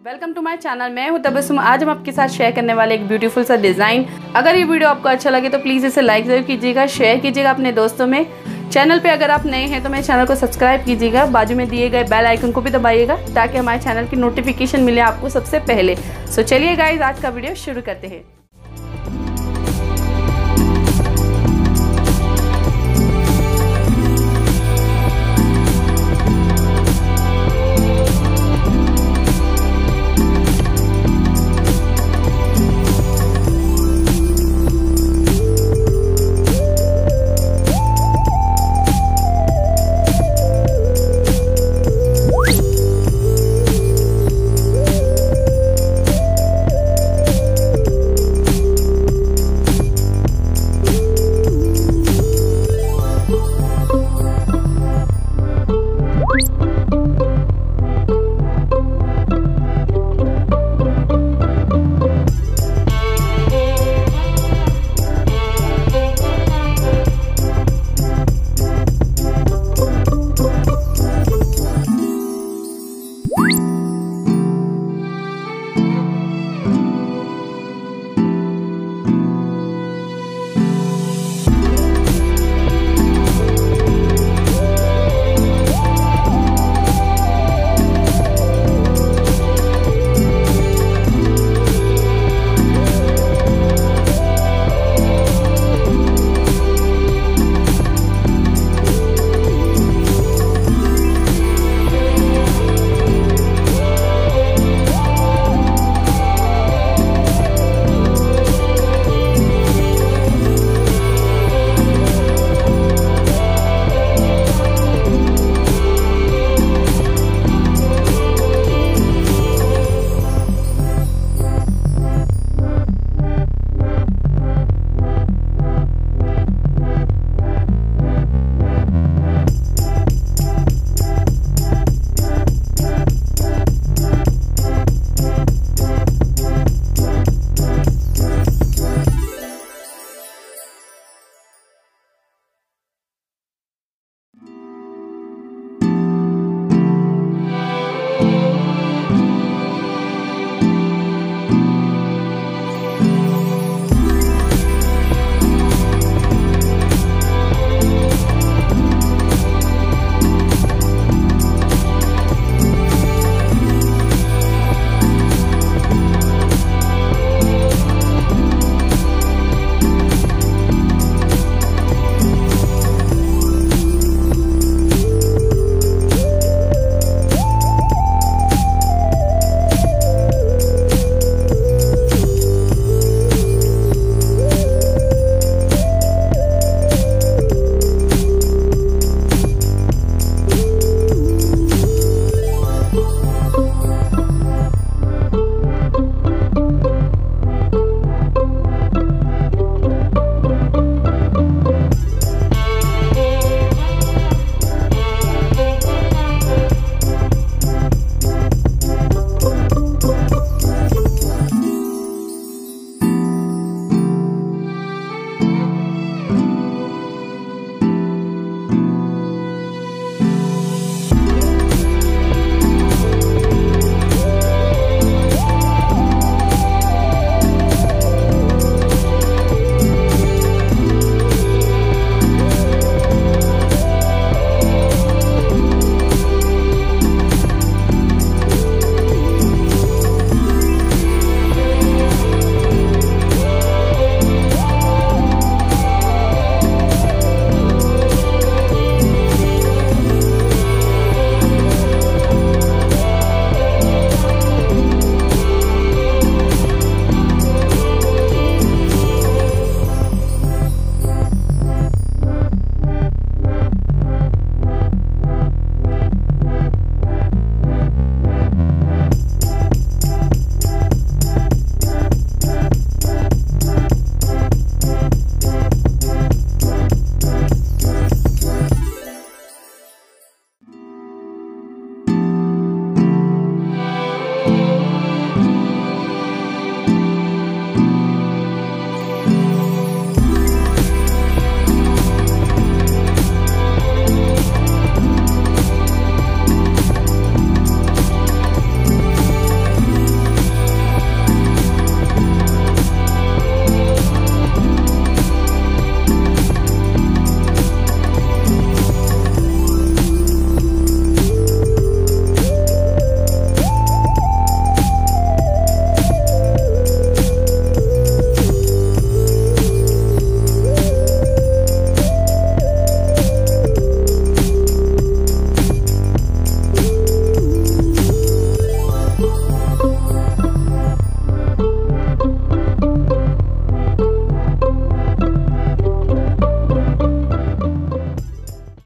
Welcome to my channel, मैं हूँ तबसुम आज हम आपके साथ शेयर करने वाले एक ब्यूटीफुल सा डिज़ाइन अगर ये वीडियो आपको अच्छा लगे तो प्लीज़ इसे लाइक ज़रूर कीजिएगा शेयर कीजिएगा अपने दोस्तों में। चैनल पे अगर आप नए हैं तो मेरे चैनल को सब्सक्राइब कीजिएगा, बाजू में दिए गए बेल आइकन को भी दबाइएगा, ताकि हमारे चैनल की नोटिफिकेशन मिले आपको सबसे पहले। सो चलिए गाइज़ आज का वीडियो शुरू करते हैं।